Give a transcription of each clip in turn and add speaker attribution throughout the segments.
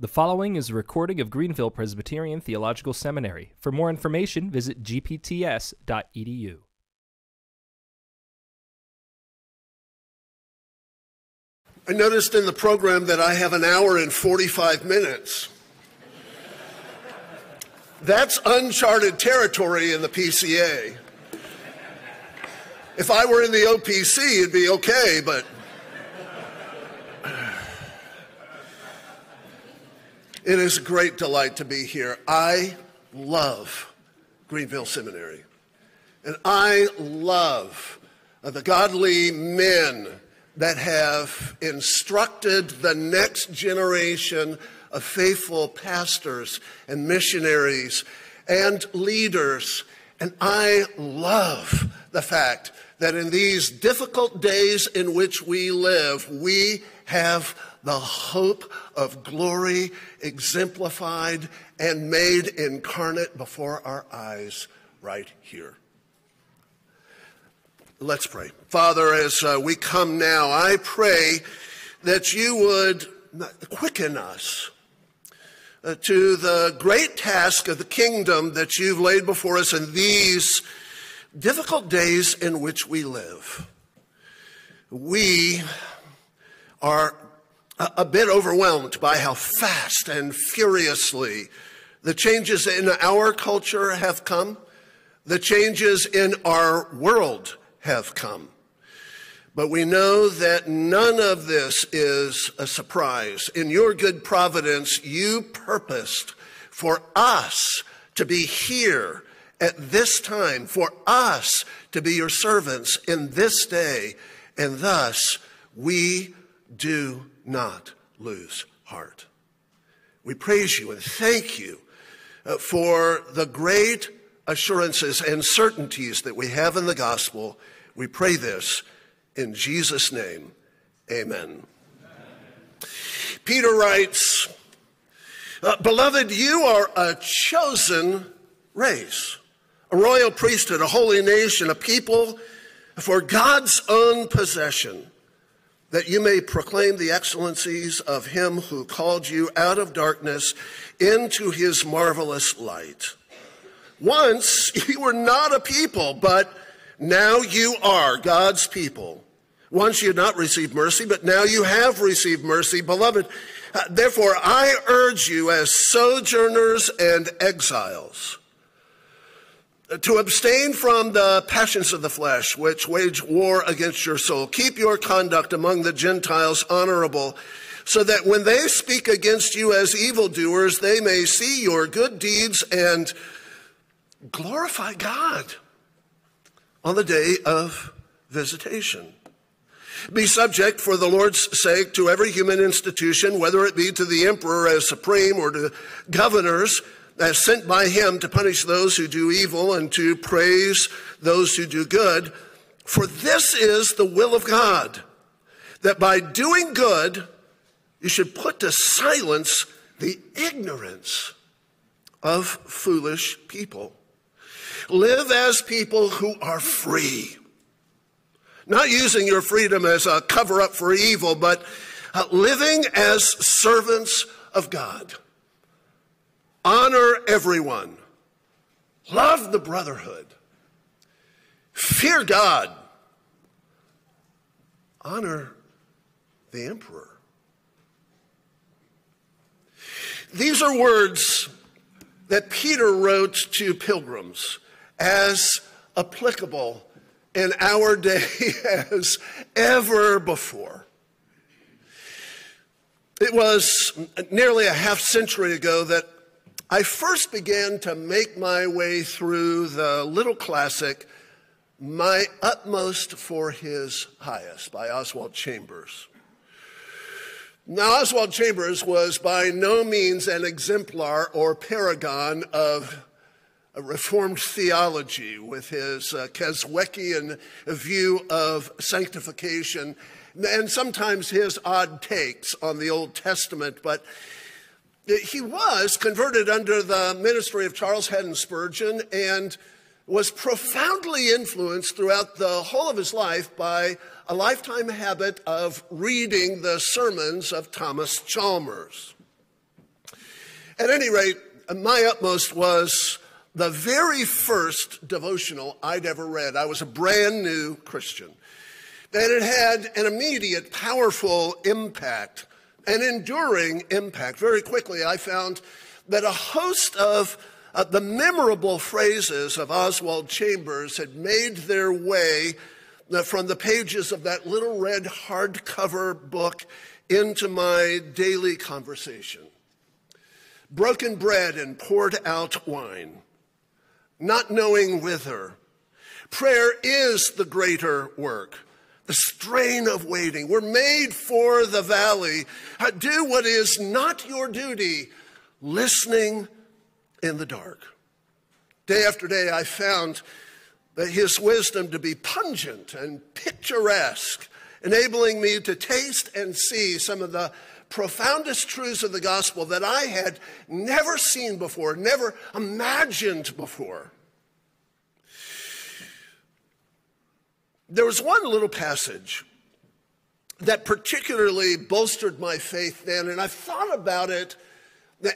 Speaker 1: The following is a recording of Greenville Presbyterian Theological Seminary. For more information, visit gpts.edu.
Speaker 2: I noticed in the program that I have an hour and 45 minutes. That's uncharted territory in the PCA. If I were in the OPC, it'd be okay, but It is a great delight to be here. I love Greenville Seminary. And I love the godly men that have instructed the next generation of faithful pastors and missionaries and leaders. And I love the fact that in these difficult days in which we live, we have the hope of glory exemplified and made incarnate before our eyes right here. Let's pray. Father, as uh, we come now, I pray that you would quicken us uh, to the great task of the kingdom that you've laid before us in these difficult days in which we live. We are a bit overwhelmed by how fast and furiously the changes in our culture have come, the changes in our world have come. But we know that none of this is a surprise. In your good providence, you purposed for us to be here at this time, for us to be your servants in this day, and thus we do not lose heart. We praise you and thank you uh, for the great assurances and certainties that we have in the gospel. We pray this in Jesus' name. Amen. Amen. Peter writes, uh, Beloved, you are a chosen race, a royal priesthood, a holy nation, a people for God's own possession that you may proclaim the excellencies of him who called you out of darkness into his marvelous light. Once you were not a people, but now you are God's people. Once you had not received mercy, but now you have received mercy. Beloved, uh, therefore I urge you as sojourners and exiles to abstain from the passions of the flesh, which wage war against your soul. Keep your conduct among the Gentiles honorable, so that when they speak against you as evildoers, they may see your good deeds and glorify God on the day of visitation. Be subject for the Lord's sake to every human institution, whether it be to the emperor as supreme or to governors as sent by him to punish those who do evil and to praise those who do good. For this is the will of God, that by doing good, you should put to silence the ignorance of foolish people. Live as people who are free, not using your freedom as a cover up for evil, but uh, living as servants of God. Honor everyone. Love the brotherhood. Fear God. Honor the emperor. These are words that Peter wrote to pilgrims as applicable in our day as ever before. It was nearly a half century ago that I first began to make my way through the little classic, My Utmost for His Highest by Oswald Chambers. Now, Oswald Chambers was by no means an exemplar or paragon of a Reformed theology with his uh, Keswickian view of sanctification and sometimes his odd takes on the Old Testament, but he was converted under the ministry of Charles Haddon Spurgeon and was profoundly influenced throughout the whole of his life by a lifetime habit of reading the sermons of Thomas Chalmers. At any rate, my utmost was the very first devotional I'd ever read. I was a brand new Christian. And it had an immediate, powerful impact, an enduring impact. Very quickly, I found that a host of uh, the memorable phrases of Oswald Chambers had made their way uh, from the pages of that little red hardcover book into my daily conversation. Broken bread and poured out wine, not knowing whither. Prayer is the greater work the strain of waiting. We're made for the valley. Uh, do what is not your duty, listening in the dark. Day after day, I found that his wisdom to be pungent and picturesque, enabling me to taste and see some of the profoundest truths of the gospel that I had never seen before, never imagined before. There was one little passage that particularly bolstered my faith then, and I've thought about it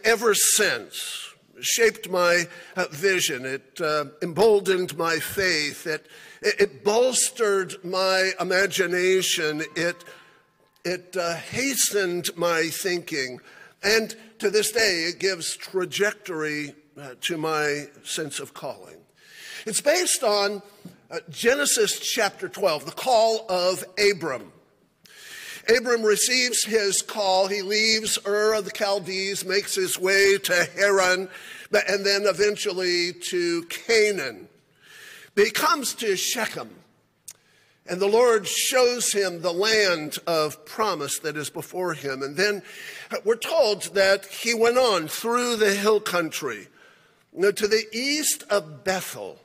Speaker 2: ever since. Shaped my uh, vision. It uh, emboldened my faith. It, it, bolstered my imagination. It, it uh, hastened my thinking. And to this day, it gives trajectory uh, to my sense of calling. It's based on uh, Genesis chapter 12, the call of Abram. Abram receives his call. He leaves Ur of the Chaldees, makes his way to Haran, and then eventually to Canaan. But he comes to Shechem, and the Lord shows him the land of promise that is before him. And then we're told that he went on through the hill country to the east of Bethel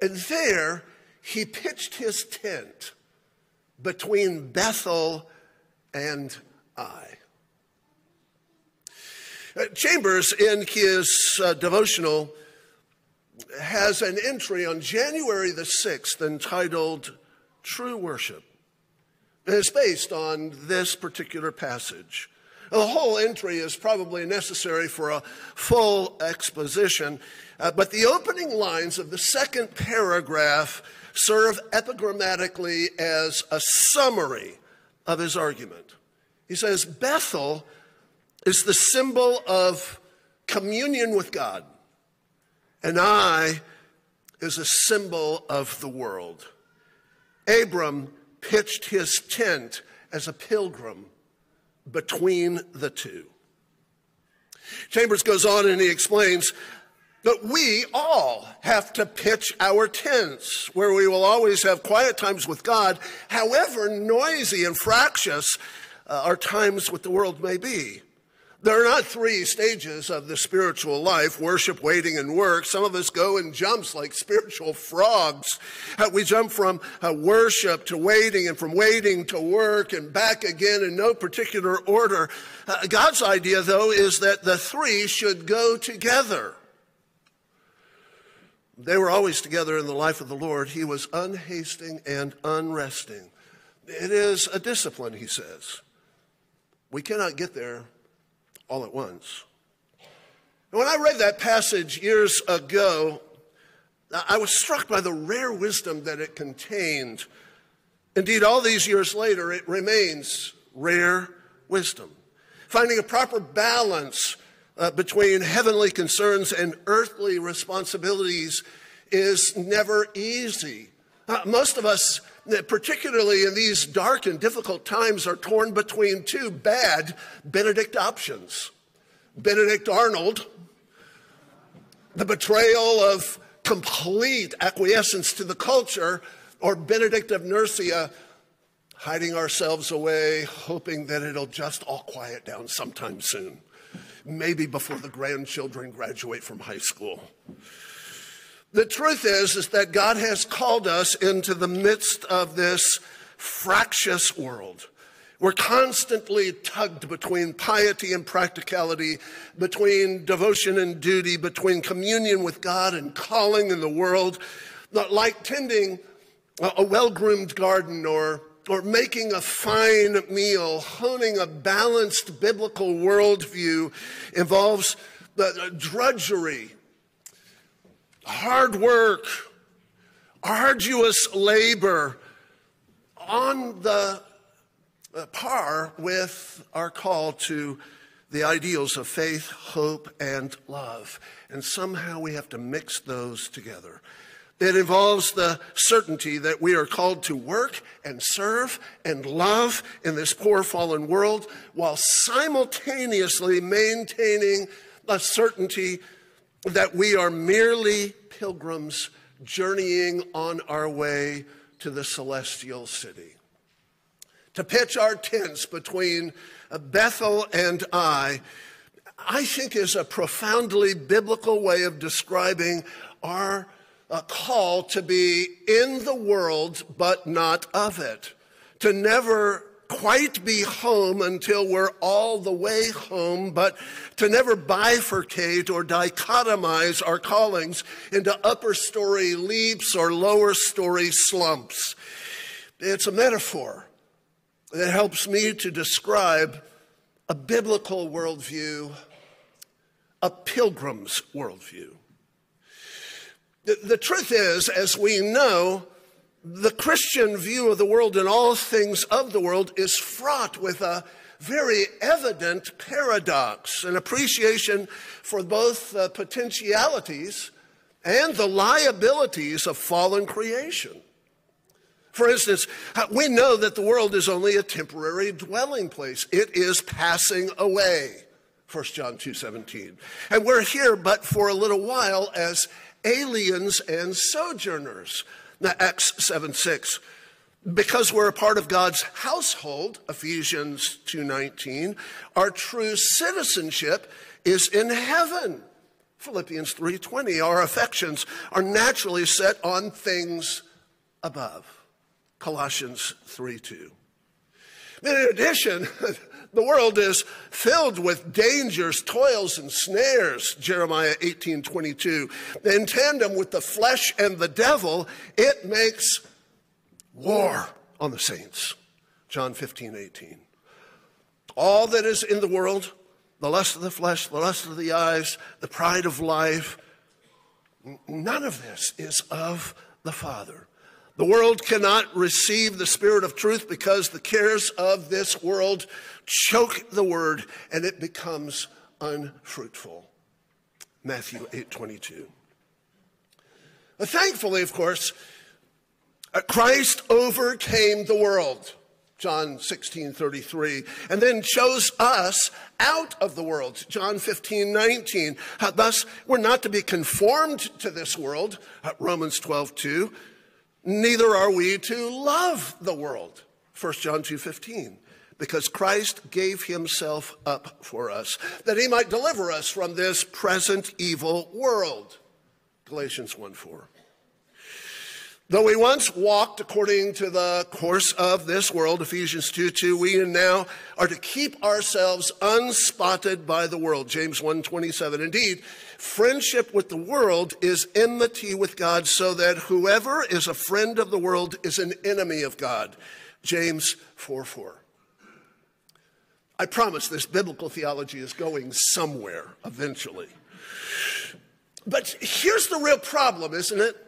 Speaker 2: and there he pitched his tent between Bethel and Ai. Uh, Chambers, in his uh, devotional, has an entry on January the 6th entitled True Worship. And it's based on this particular passage. The whole entry is probably necessary for a full exposition, uh, but the opening lines of the second paragraph serve epigrammatically as a summary of his argument. He says, Bethel is the symbol of communion with God, and Ai is a symbol of the world. Abram pitched his tent as a pilgrim between the two. Chambers goes on and he explains that we all have to pitch our tents where we will always have quiet times with God, however noisy and fractious uh, our times with the world may be. There are not three stages of the spiritual life worship, waiting, and work. Some of us go in jumps like spiritual frogs. Uh, we jump from uh, worship to waiting and from waiting to work and back again in no particular order. Uh, God's idea, though, is that the three should go together. They were always together in the life of the Lord. He was unhasting and unresting. It is a discipline, he says. We cannot get there all at once. And when I read that passage years ago, I was struck by the rare wisdom that it contained. Indeed, all these years later, it remains rare wisdom. Finding a proper balance uh, between heavenly concerns and earthly responsibilities is never easy. Uh, most of us, particularly in these dark and difficult times, are torn between two bad Benedict options Benedict Arnold, the betrayal of complete acquiescence to the culture, or Benedict of Nursia, hiding ourselves away, hoping that it'll just all quiet down sometime soon maybe before the grandchildren graduate from high school. The truth is, is that God has called us into the midst of this fractious world. We're constantly tugged between piety and practicality, between devotion and duty, between communion with God and calling in the world, like tending a well groomed garden or or making a fine meal, honing a balanced biblical worldview involves the drudgery, hard work, arduous labor on the uh, par with our call to the ideals of faith, hope, and love. And somehow we have to mix those together. It involves the certainty that we are called to work and serve and love in this poor fallen world while simultaneously maintaining a certainty that we are merely pilgrims journeying on our way to the celestial city. To pitch our tents between Bethel and Ai, I think is a profoundly biblical way of describing our uh, call to be in the world but not of it, to never quite be home until we're all the way home, but to never bifurcate or dichotomize our callings into upper story leaps or lower story slumps. It's a metaphor that helps me to describe a biblical worldview, a pilgrim's worldview. The, the truth is, as we know, the Christian view of the world and all things of the world is fraught with a very evident paradox, an appreciation for both the potentialities and the liabilities of fallen creation. For instance, we know that the world is only a temporary dwelling place. It is passing away. 1 John 2:17. And we're here but for a little while as aliens and sojourners. Acts 7 6. Because we're a part of God's household, Ephesians 2:19, our true citizenship is in heaven. Philippians 3:20. Our affections are naturally set on things above. Colossians 3:2. In addition, the world is filled with dangers, toils, and snares, Jeremiah 18 22. In tandem with the flesh and the devil, it makes war on the saints, John 15 18. All that is in the world, the lust of the flesh, the lust of the eyes, the pride of life, none of this is of the Father. The world cannot receive the spirit of truth because the cares of this world choke the word and it becomes unfruitful. Matthew 8 22. But thankfully, of course, uh, Christ overcame the world. John 16, 33, and then chose us out of the world. John 15, 19. Uh, thus, we're not to be conformed to this world. Uh, Romans 12, 2. Neither are we to love the world. 1 John 2, 15 because Christ gave himself up for us, that he might deliver us from this present evil world. Galatians 1 4. Though we once walked according to the course of this world, Ephesians 2 2, we now are to keep ourselves unspotted by the world. James 1 27. Indeed, friendship with the world is enmity with God, so that whoever is a friend of the world is an enemy of God. James 4 4. I promise this biblical theology is going somewhere eventually. But here's the real problem, isn't it?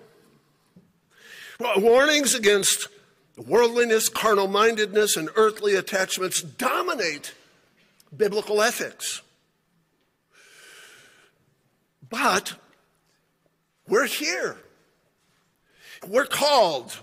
Speaker 2: Warnings against worldliness, carnal mindedness, and earthly attachments dominate biblical ethics. But we're here. We're called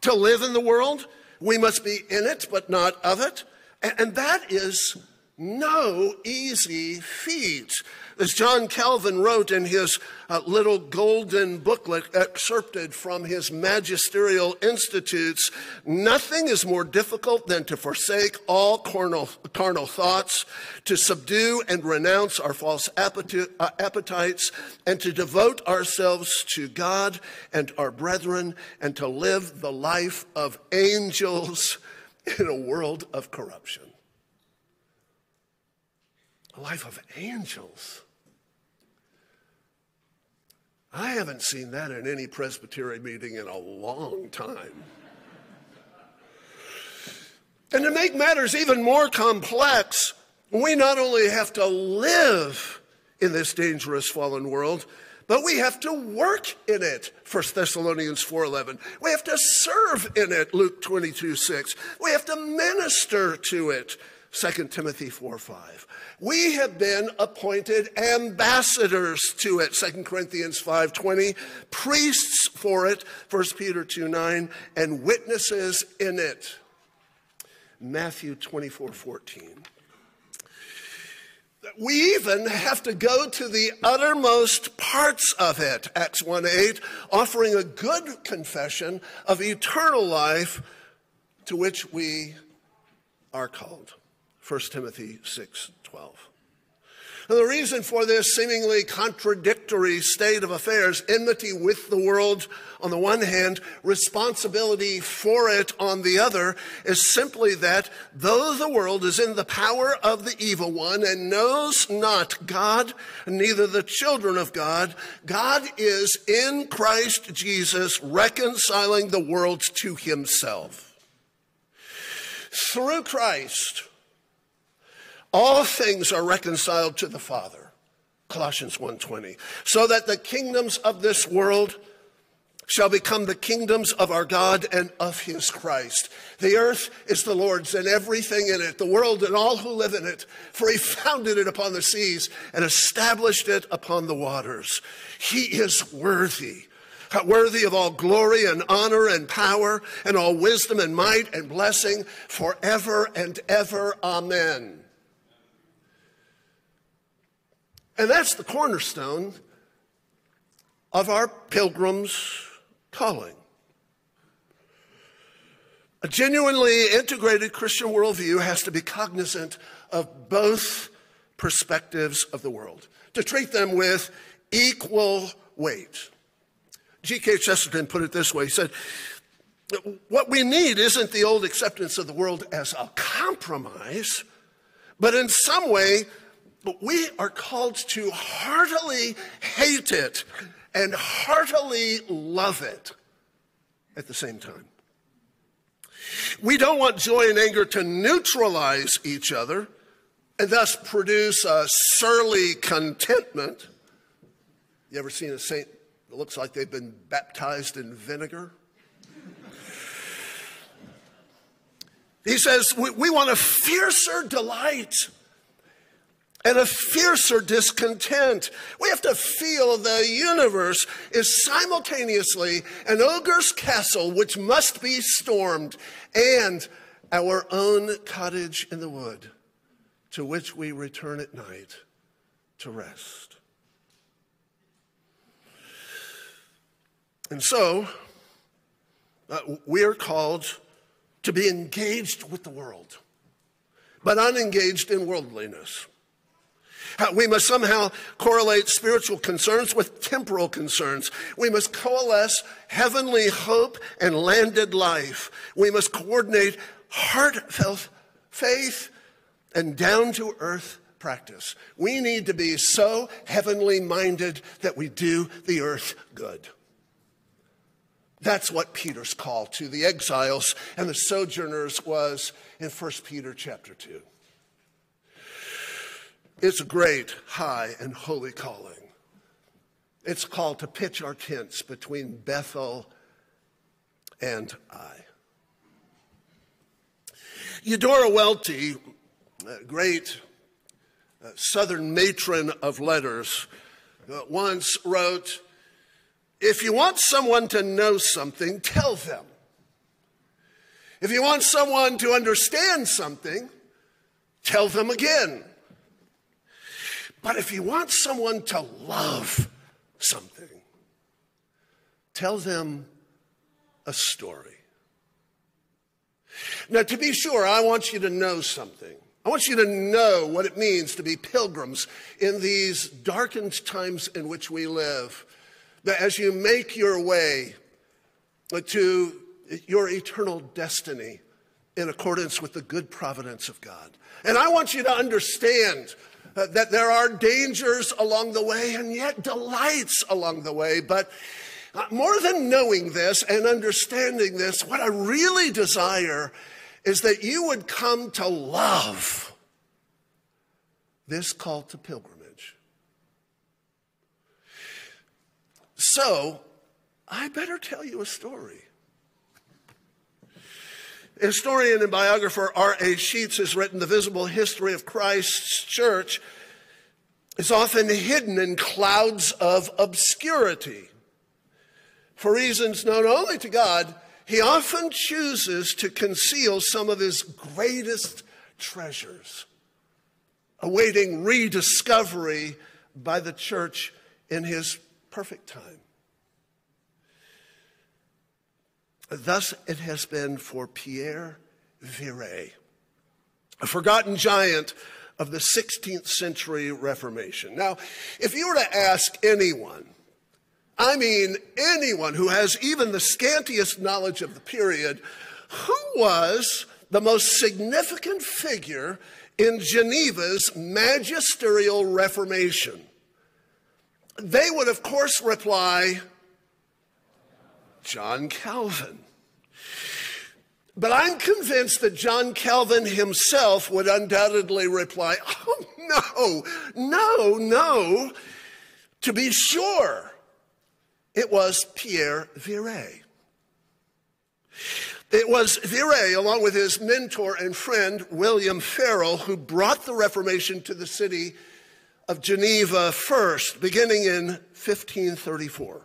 Speaker 2: to live in the world. We must be in it, but not of it. And that is no easy feat. As John Calvin wrote in his uh, little golden booklet excerpted from his magisterial institutes, nothing is more difficult than to forsake all carnal, carnal thoughts, to subdue and renounce our false uh, appetites, and to devote ourselves to God and our brethren, and to live the life of angels in a world of corruption. A life of angels. I haven't seen that in any Presbyterian meeting in a long time. And to make matters even more complex, we not only have to live in this dangerous fallen world, but we have to work in it 1 thessalonians 4.11 we have to serve in it luke 22 6 we have to minister to it 2 timothy 4 5 we have been appointed ambassadors to it 2 corinthians 5.20 priests for it 1 peter 2 9 and witnesses in it. Matthew 24 14 we even have to go to the uttermost parts of it, Acts 1 8, offering a good confession of eternal life to which we are called. 1 Timothy 6 12. And the reason for this seemingly contradictory state of affairs, enmity with the world on the one hand, responsibility for it on the other, is simply that though the world is in the power of the evil one and knows not God, neither the children of God, God is in Christ Jesus reconciling the world to himself. Through Christ, all things are reconciled to the Father. Colossians 1:20. So that the kingdoms of this world shall become the kingdoms of our God and of his Christ. The earth is the Lord's and everything in it, the world and all who live in it, for he founded it upon the seas and established it upon the waters. He is worthy worthy of all glory and honor and power and all wisdom and might and blessing forever and ever. Amen. And that's the cornerstone of our pilgrim's calling. A genuinely integrated Christian worldview has to be cognizant of both perspectives of the world, to treat them with equal weight. G.K. Chesterton put it this way he said, What we need isn't the old acceptance of the world as a compromise, but in some way, but we are called to heartily hate it and heartily love it at the same time. We don't want joy and anger to neutralize each other and thus produce a surly contentment. You ever seen a saint that looks like they've been baptized in vinegar? He says, we, we want a fiercer delight and a fiercer discontent. We have to feel the universe is simultaneously an ogre's castle which must be stormed and our own cottage in the wood to which we return at night to rest. And so, uh, we are called to be engaged with the world, but unengaged in worldliness. We must somehow correlate spiritual concerns with temporal concerns. We must coalesce heavenly hope and landed life. We must coordinate heartfelt faith and down to earth practice. We need to be so heavenly minded that we do the earth good. That's what Peter's call to the exiles and the sojourners was in 1 Peter chapter 2. It's a great, high, and holy calling. It's called to pitch our tents between Bethel and Ai. Eudora Welty, great uh, Southern matron of letters, uh, once wrote If you want someone to know something, tell them. If you want someone to understand something, tell them again. But if you want someone to love something, tell them a story. Now, to be sure, I want you to know something. I want you to know what it means to be pilgrims in these darkened times in which we live. That as you make your way to your eternal destiny in accordance with the good providence of God. And I want you to understand uh, that there are dangers along the way and yet delights along the way. But uh, more than knowing this and understanding this, what I really desire is that you would come to love this call to pilgrimage. So, I better tell you a story. Historian and biographer R.A. Sheats has written the visible history of Christ's church is often hidden in clouds of obscurity. For reasons known only to God, he often chooses to conceal some of his greatest treasures, awaiting rediscovery by the church in his perfect time. Thus it has been for Pierre Viret, a forgotten giant of the 16th century Reformation. Now, if you were to ask anyone, I mean anyone who has even the scantiest knowledge of the period, who was the most significant figure in Geneva's magisterial Reformation? They would, of course, reply, John Calvin. But I'm convinced that John Calvin himself would undoubtedly reply, Oh, no, no, no. To be sure, it was Pierre Viret. It was Viret, along with his mentor and friend, William Farel, who brought the Reformation to the city of Geneva first, beginning in 1534.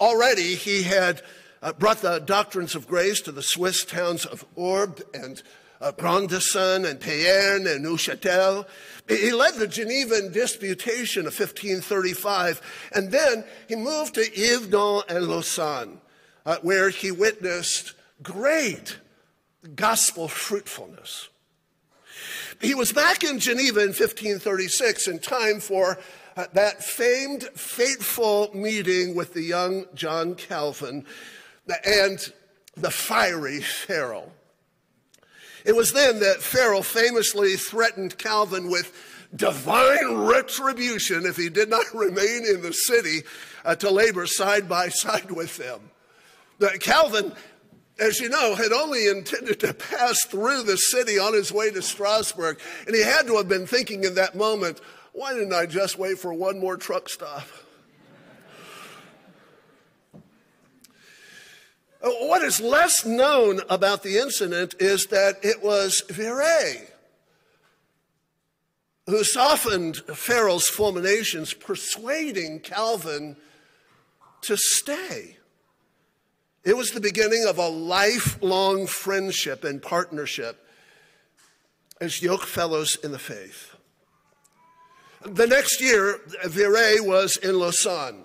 Speaker 2: Already he had uh, brought the doctrines of grace to the Swiss towns of Orbe and uh, and Payerne and Neuchâtel. He led the Genevan Disputation of 1535, and then he moved to Yverdon and Lausanne, uh, where he witnessed great gospel fruitfulness. He was back in Geneva in 1536 in time for that famed, fateful meeting with the young John Calvin and the fiery Farel. It was then that Farel famously threatened Calvin with divine retribution if he did not remain in the city uh, to labor side by side with them. Calvin, as you know, had only intended to pass through the city on his way to Strasbourg, and he had to have been thinking in that moment, why didn't I just wait for one more truck stop? Uh, what is less known about the incident is that it was Viret who softened Farel's fulminations, persuading Calvin to stay. It was the beginning of a lifelong friendship and partnership as yoke fellows in the faith. The next year, Viret was in Lausanne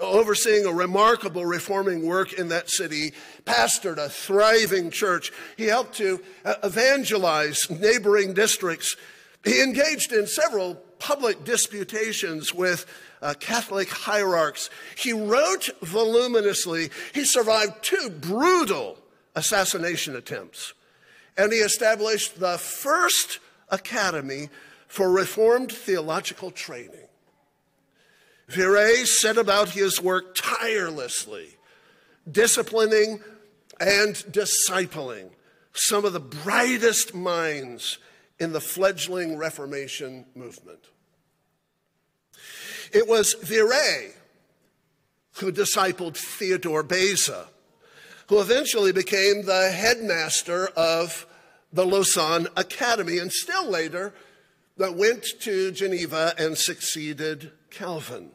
Speaker 2: overseeing a remarkable reforming work in that city, pastored a thriving church. He helped to uh, evangelize neighboring districts. He engaged in several public disputations with uh, Catholic hierarchs. He wrote voluminously. He survived two brutal assassination attempts. And he established the first academy for Reformed theological training. Viret set about his work tirelessly, disciplining and discipling some of the brightest minds in the fledgling Reformation movement. It was Viret who discipled Theodore Beza, who eventually became the headmaster of the Lausanne Academy, and still later that went to Geneva and succeeded Calvin.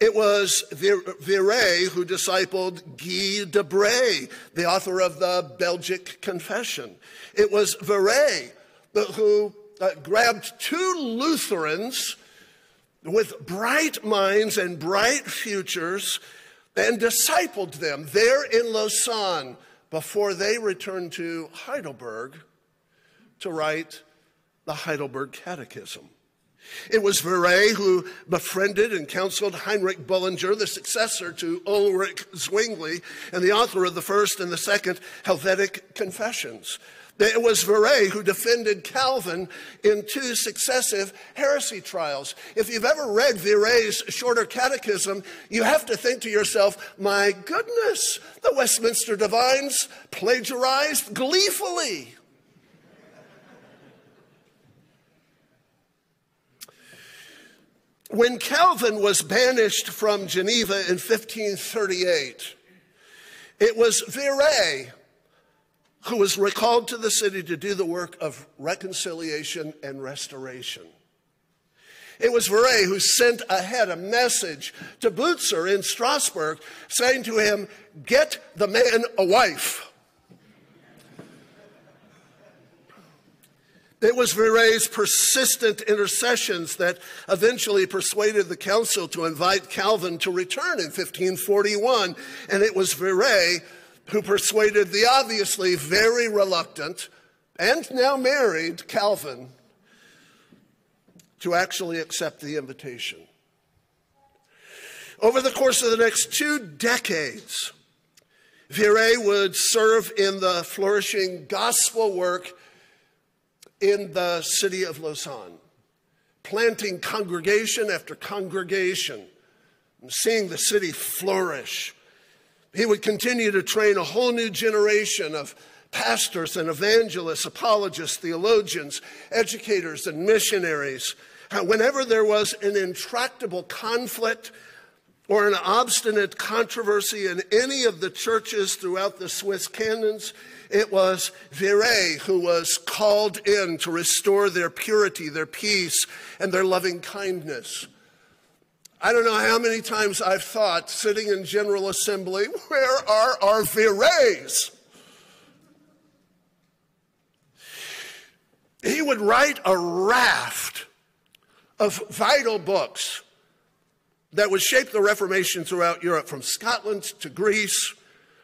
Speaker 2: It was Viret who discipled Guy de Brès, the author of the Belgic Confession. It was Viret who uh, grabbed two Lutherans with bright minds and bright futures and discipled them there in Lausanne before they returned to Heidelberg to write the Heidelberg Catechism. It was Viret who befriended and counseled Heinrich Bullinger, the successor to Ulrich Zwingli and the author of the first and the second Helvetic Confessions. It was Viret who defended Calvin in two successive heresy trials. If you've ever read Viret's shorter catechism, you have to think to yourself, my goodness, the Westminster divines plagiarized gleefully. When Calvin was banished from Geneva in 1538, it was Viret who was recalled to the city to do the work of reconciliation and restoration. It was Viret who sent ahead a message to Butzer in Strasbourg saying to him, Get the man a wife. It was Viret's persistent intercessions that eventually persuaded the council to invite Calvin to return in 1541. And it was Viret who persuaded the obviously very reluctant and now married Calvin to actually accept the invitation. Over the course of the next two decades, Viret would serve in the flourishing gospel work in the city of Lausanne, planting congregation after congregation, and seeing the city flourish he would continue to train a whole new generation of pastors and evangelists, apologists, theologians, educators, and missionaries. Whenever there was an intractable conflict or an obstinate controversy in any of the churches throughout the Swiss cantons, it was Viret who was called in to restore their purity, their peace, and their loving kindness. I don't know how many times I've thought, sitting in General Assembly, where are our Virets? He would write a raft of vital books that would shape the Reformation throughout Europe, from Scotland to Greece,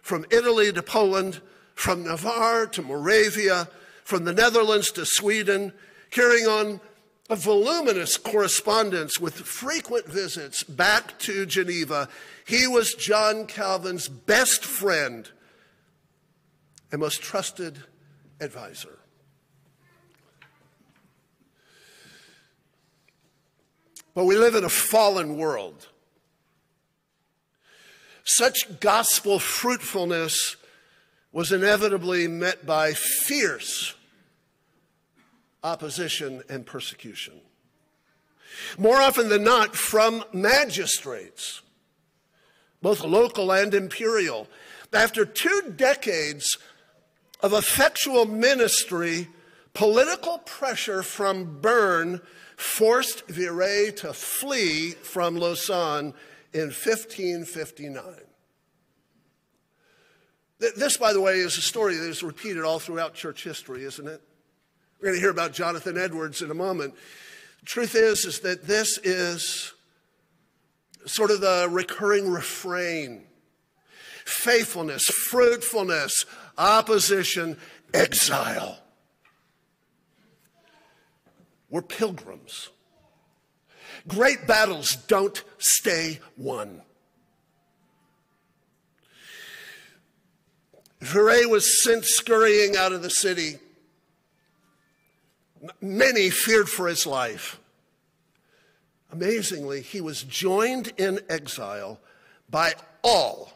Speaker 2: from Italy to Poland, from Navarre to Moravia, from the Netherlands to Sweden, carrying on a voluminous correspondence with frequent visits back to Geneva. He was John Calvin's best friend and most trusted advisor. But we live in a fallen world. Such gospel fruitfulness was inevitably met by fierce opposition and persecution. More often than not, from magistrates, both local and imperial. After two decades of effectual ministry, political pressure from Bern forced Viret to flee from Lausanne in 1559. This, by the way, is a story that is repeated all throughout church history, isn't it? We're going to hear about Jonathan Edwards in a moment. The truth is, is that this is sort of the recurring refrain faithfulness, fruitfulness, opposition, exile. We're pilgrims. Great battles don't stay won. Viret was sent scurrying out of the city Many feared for his life. Amazingly, he was joined in exile by all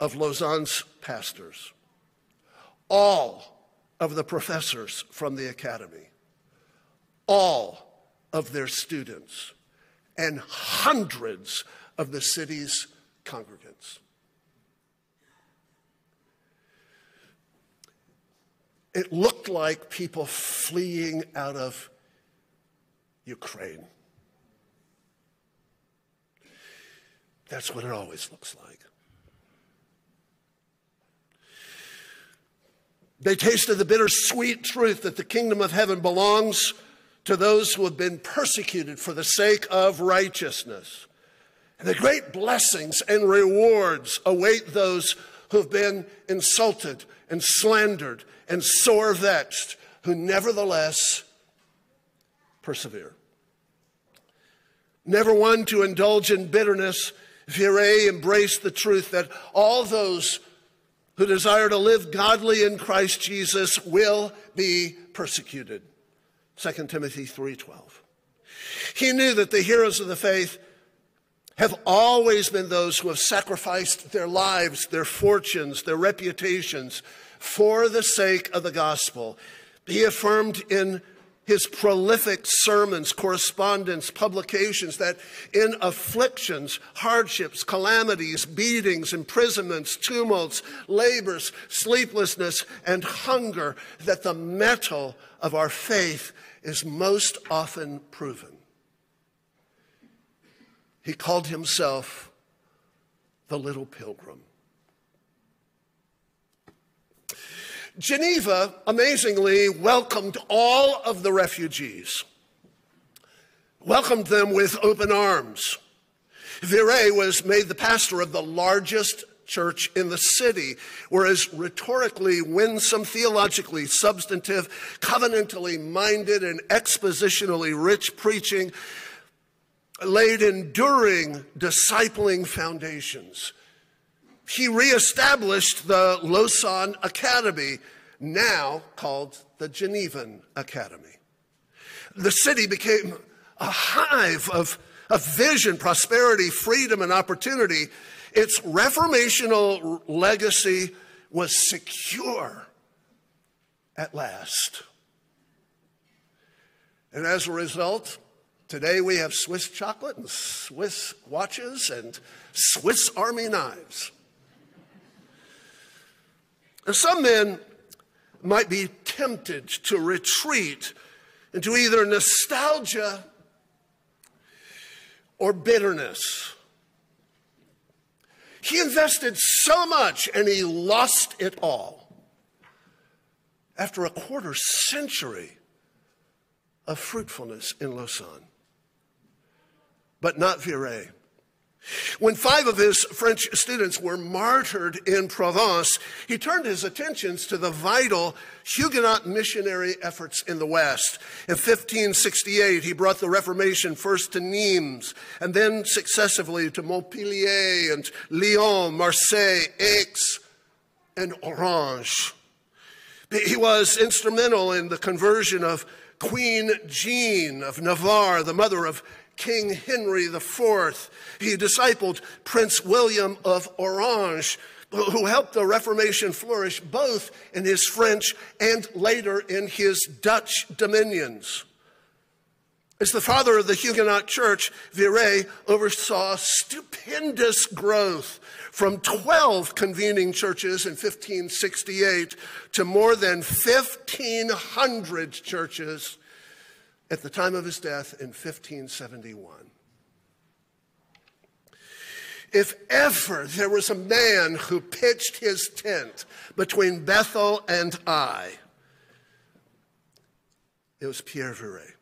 Speaker 2: of Lausanne's pastors, all of the professors from the academy, all of their students, and hundreds of the city's congregants. It looked like people fleeing out of Ukraine. That's what it always looks like. They tasted the bittersweet truth that the kingdom of heaven belongs to those who have been persecuted for the sake of righteousness. And the great blessings and rewards await those who have been insulted and slandered and sore vexed, who nevertheless persevere. Never one to indulge in bitterness, Viret embraced the truth that all those who desire to live godly in Christ Jesus will be persecuted. 2 Timothy 3:12. He knew that the heroes of the faith have always been those who have sacrificed their lives, their fortunes, their reputations for the sake of the gospel. He affirmed in his prolific sermons, correspondence, publications that in afflictions, hardships, calamities, beatings, imprisonments, tumults, labors, sleeplessness, and hunger, that the metal of our faith is most often proven. He called himself the little pilgrim. Geneva amazingly welcomed all of the refugees, welcomed them with open arms. Viret was made the pastor of the largest church in the city, whereas rhetorically winsome, theologically substantive, covenantally minded, and expositionally rich preaching laid enduring discipling foundations. He reestablished the Lausanne Academy, now called the Genevan Academy. The city became a hive of, of vision, prosperity, freedom, and opportunity. Its reformational legacy was secure at last. And as a result, Today we have Swiss chocolate and Swiss watches and Swiss Army knives. Some men might be tempted to retreat into either nostalgia or bitterness. He invested so much and he lost it all. After a quarter century of fruitfulness in Lausanne but not Viret. When five of his French students were martyred in Provence, he turned his attentions to the vital Huguenot missionary efforts in the West. In 1568, he brought the Reformation first to Nimes and then successively to Montpellier and Lyon, Marseille, Aix, and Orange. He was instrumental in the conversion of Queen Jeanne of Navarre, the mother of King Henry IV. He discipled Prince William of Orange, who helped the Reformation flourish both in his French and later in his Dutch dominions. As the father of the Huguenot Church, Viret oversaw stupendous growth from 12 convening churches in 1568 to more than 1,500 churches at the time of his death in 1571. If ever there was a man who pitched his tent between Bethel and Ai, it was Pierre Viret.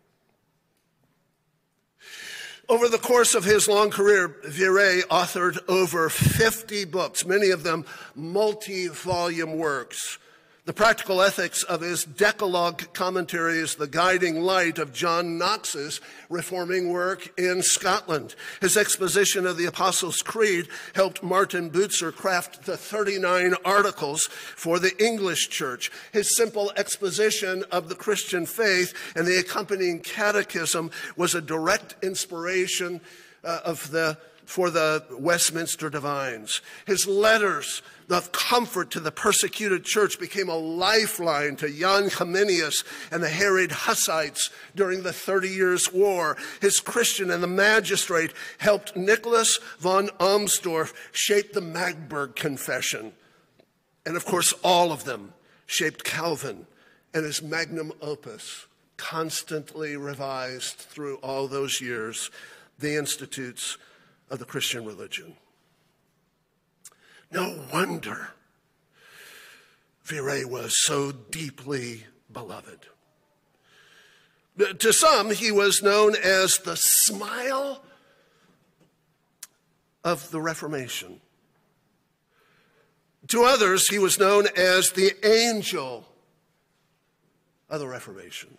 Speaker 2: Over the course of his long career, Viret authored over 50 books, many of them multi volume works. The practical ethics of his Decalogue commentary is the guiding light of John Knox's reforming work in Scotland. His exposition of the Apostles' Creed helped Martin Bucer craft the 39 articles for the English church. His simple exposition of the Christian faith and the accompanying catechism was a direct inspiration uh, of the for the Westminster Divines. His letters of comfort to the persecuted church became a lifeline to Jan Comenius and the harried Hussites during the Thirty Years' War. His Christian and the magistrate helped Nicholas von Amsdorf shape the Magdeburg Confession. And of course, all of them shaped Calvin and his magnum opus, constantly revised through all those years, the Institutes of the Christian religion. No wonder Viret was so deeply beloved. To some, he was known as the smile of the Reformation. To others, he was known as the angel of the Reformation.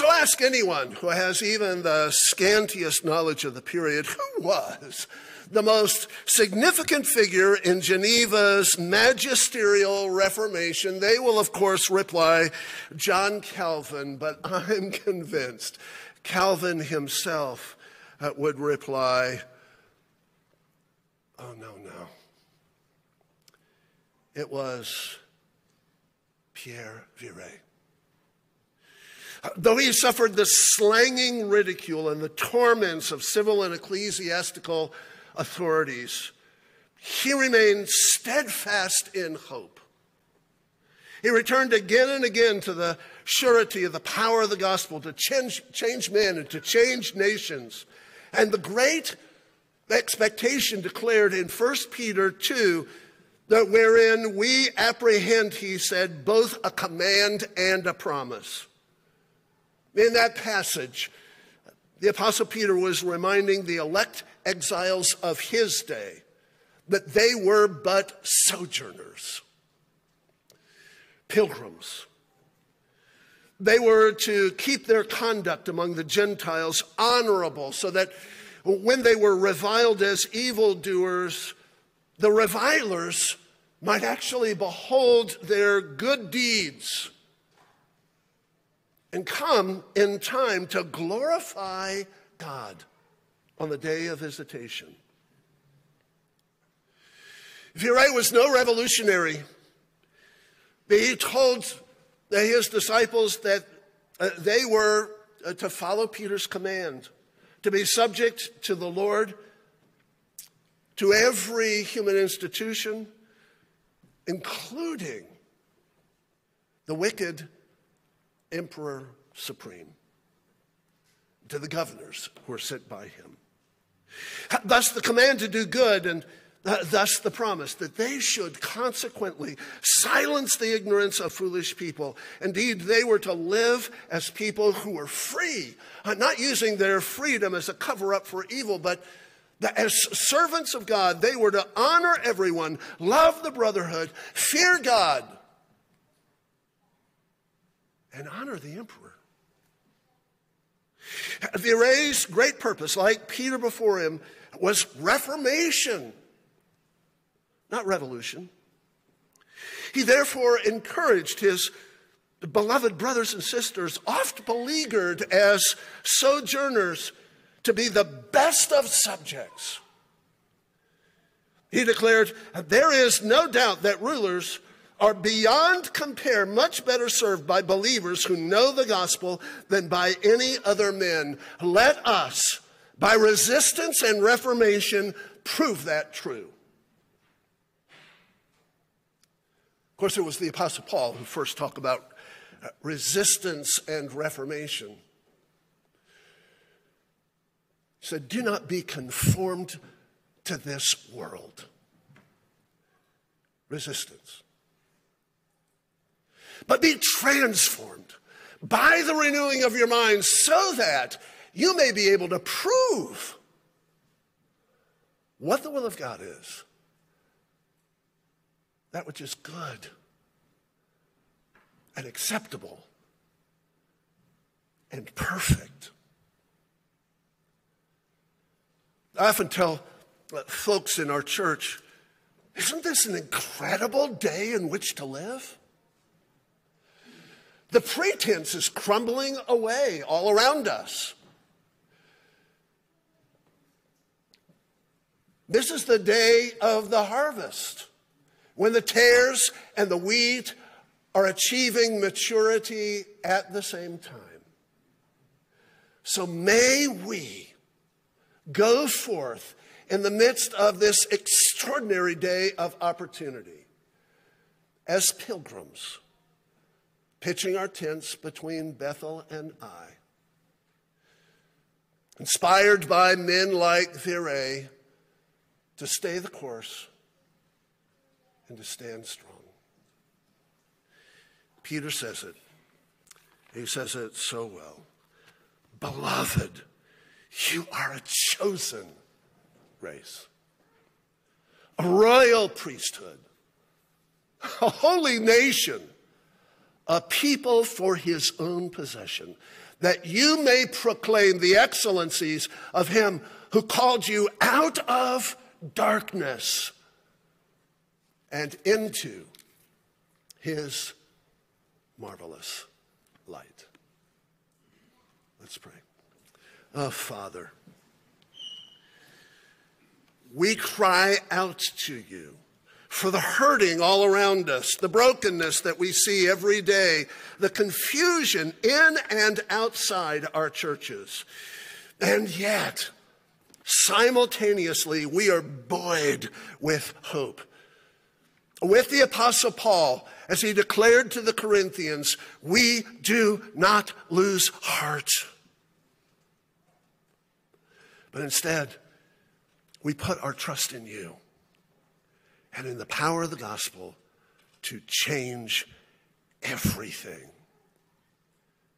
Speaker 2: So ask anyone who has even the scantiest knowledge of the period who was the most significant figure in Geneva's magisterial reformation. They will, of course, reply John Calvin, but I'm convinced Calvin himself uh, would reply, Oh, no, no. It was Pierre Viret. Though he suffered the slanging ridicule and the torments of civil and ecclesiastical authorities, he remained steadfast in hope. He returned again and again to the surety of the power of the gospel to change, change men and to change nations. And the great expectation declared in 1 Peter 2 that wherein we apprehend, he said, both a command and a promise. In that passage, the Apostle Peter was reminding the elect exiles of his day that they were but sojourners, pilgrims. They were to keep their conduct among the Gentiles honorable so that when they were reviled as evildoers, the revilers might actually behold their good deeds and come in time to glorify God on the day of visitation. Viret was no revolutionary. He told his disciples that uh, they were uh, to follow Peter's command, to be subject to the Lord, to every human institution, including the wicked emperor supreme, to the governors who are sent by him. Thus, the command to do good, and thus the promise that they should consequently silence the ignorance of foolish people. Indeed, they were to live as people who were free, uh, not using their freedom as a cover up for evil, but as servants of God, they were to honor everyone, love the brotherhood, fear God, and honor the emperor. Viret's great purpose, like Peter before him, was reformation, not revolution. He therefore encouraged his beloved brothers and sisters, oft beleaguered as sojourners, to be the best of subjects. He declared, There is no doubt that rulers are beyond compare much better served by believers who know the gospel than by any other men. Let us, by resistance and reformation, prove that true. Of course, it was the Apostle Paul who first talked about uh, resistance and reformation. He said, Do not be conformed to this world. Resistance but be transformed by the renewing of your mind so that you may be able to prove what the will of God is that which is good and acceptable and perfect. I often tell uh, folks in our church, isn't this an incredible day in which to live? The pretense is crumbling away all around us. This is the day of the harvest when the tares and the wheat are achieving maturity at the same time. So may we go forth in the midst of this extraordinary day of opportunity as pilgrims pitching our tents between Bethel and Ai. Inspired by men like Viret to stay the course and to stand strong. Peter says it. He says it so well. Beloved, you are a chosen race, a royal priesthood, a holy nation a people for his own possession, that you may proclaim the excellencies of him who called you out of darkness and into his marvelous light. Let's pray. Oh, Father, we cry out to you for the hurting all around us, the brokenness that we see every day, the confusion in and outside our churches. And yet, simultaneously, we are buoyed with hope. With the Apostle Paul, as he declared to the Corinthians, we do not lose heart. But instead, we put our trust in you and in the power of the gospel to change everything.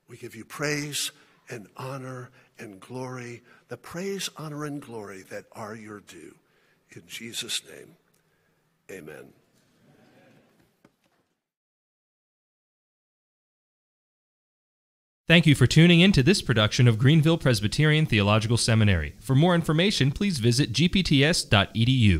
Speaker 2: We give you praise and honor and glory, the praise, honor, and glory that are your due. In Jesus' name, amen.
Speaker 1: Thank you for tuning in to this production of Greenville Presbyterian Theological Seminary. For more information, please visit gpts.edu.